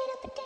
potato, potato,